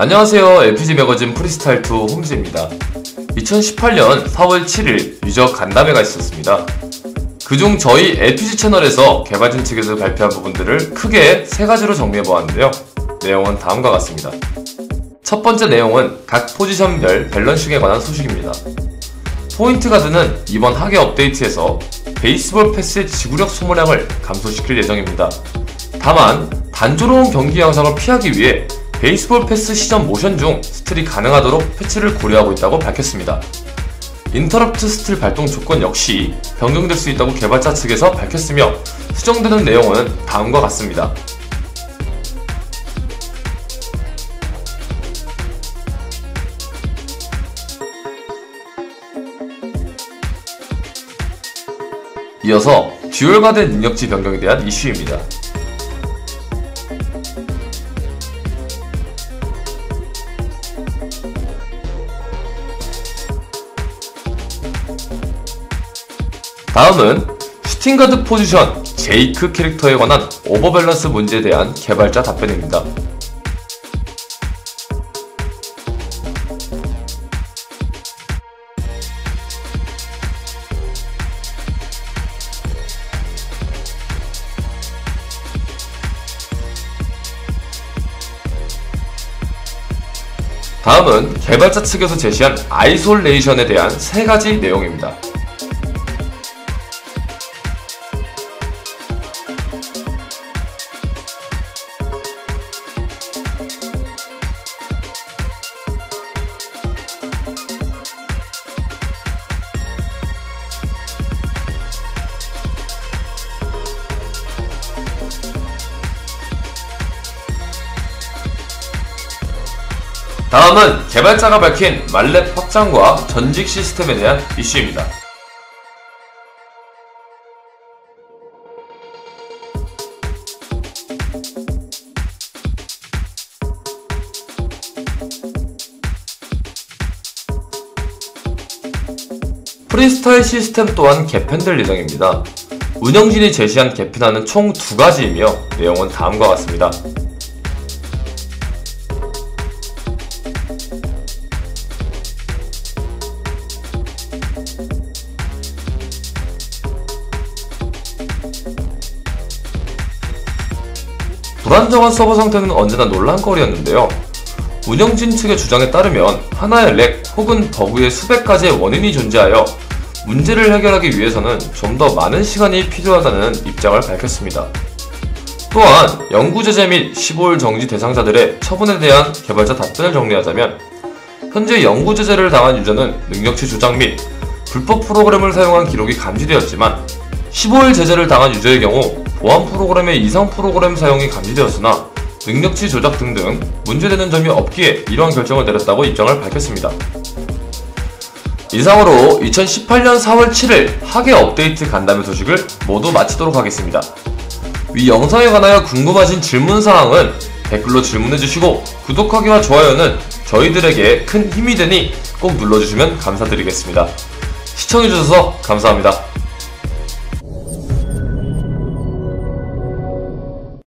안녕하세요. LPG 매거진 프리스타일2 홈즈입니다. 2018년 4월 7일 유저 간담회가 있었습니다. 그중 저희 LPG 채널에서 개발진 측에서 발표한 부분들을 크게 세 가지로 정리해 보았는데요. 내용은 다음과 같습니다. 첫 번째 내용은 각 포지션별 balancing에 관한 소식입니다. 포인트 가드는 이번 하계 업데이트에서 베이스볼 패스의 지구력 소모량을 감소시킬 예정입니다. 다만 단조로운 경기 양상을 피하기 위해 베이스볼 패스 시전 모션 중 스틸이 가능하도록 패치를 고려하고 있다고 밝혔습니다. interrupt 스틸 발동 조건 역시 변경될 수 있다고 개발자 측에서 밝혔으며 수정되는 내용은 다음과 같습니다. 이어서 dual 가드 능력치 변경에 대한 이슈입니다. 다음은 슈팅가드 포지션 제이크 캐릭터에 관한 overbalance 문제에 대한 개발자 답변입니다. 다음은 개발자 측에서 제시한 아이솔레이션에 대한 세 가지 내용입니다. 다음은 개발자가 밝힌 말렙 확장과 전직 시스템에 대한 이슈입니다. 프리스타일 시스템 또한 개편될 예정입니다. 운영진이 제시한 개편안은 총 두 가지이며 내용은 다음과 같습니다. 불안정한 서버 상태는 언제나 논란거리였는데요. 운영진 측의 주장에 따르면 하나의 lag 혹은 버그의 수백 가지의 원인이 존재하여 문제를 해결하기 위해서는 좀 더 많은 시간이 필요하다는 입장을 밝혔습니다. 또한 연구제재 및 15일 정지 대상자들의 처분에 대한 개발자 답변을 정리하자면 현재 연구제재를 당한 유저는 능력치 조작 및 불법 프로그램을 사용한 기록이 감지되었지만 15일 제재를 당한 유저의 경우 보안 프로그램의 이상 프로그램 사용이 감지되었으나 능력치 조작 등등 문제되는 점이 없기에 이러한 결정을 내렸다고 입장을 밝혔습니다. 이상으로 2018년 4월 7일 하계 업데이트 간담회 소식을 모두 마치도록 하겠습니다. 위 영상에 관하여 궁금하신 질문사항은 댓글로 질문해주시고 구독하기와 좋아요는 저희들에게 큰 힘이 되니 꼭 눌러주시면 감사드리겠습니다. 시청해주셔서 감사합니다.